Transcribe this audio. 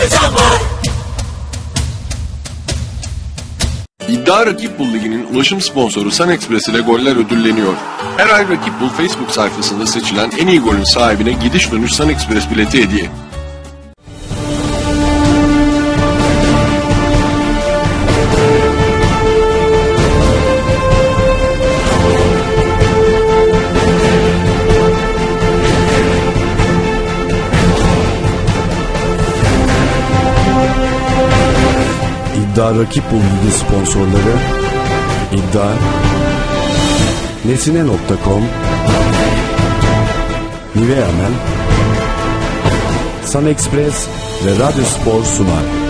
heyecan var. İddia Rakip Bul Ligi'nin ulaşım sponsoru Sun Express ile goller ödülleniyor. Her ay Rakip Bul Facebook sayfasında seçilen en iyi golün sahibine gidiş dönüş Sun Express bileti hediye. İddia Rakip Bulundu sponsorları İddia. Nesine.com Nivea Men Sun Express ve Radyo Spor sunar.